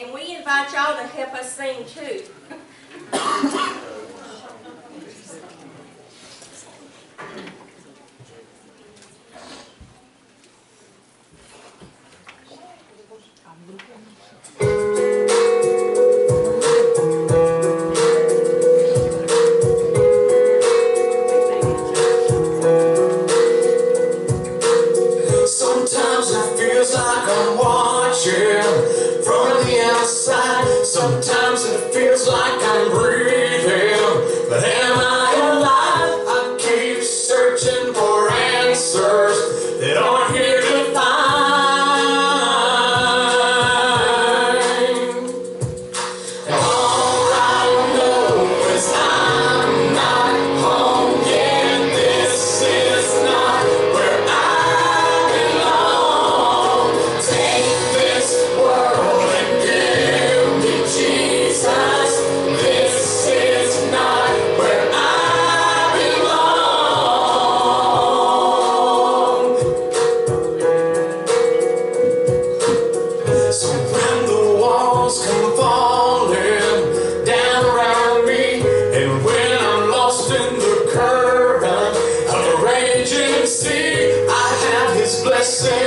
And we invite y'all to help us sing too. Sometimes it feels like I'm watching when the walls come falling down around me, and when I'm lost in the current of a raging sea, I have His blessing.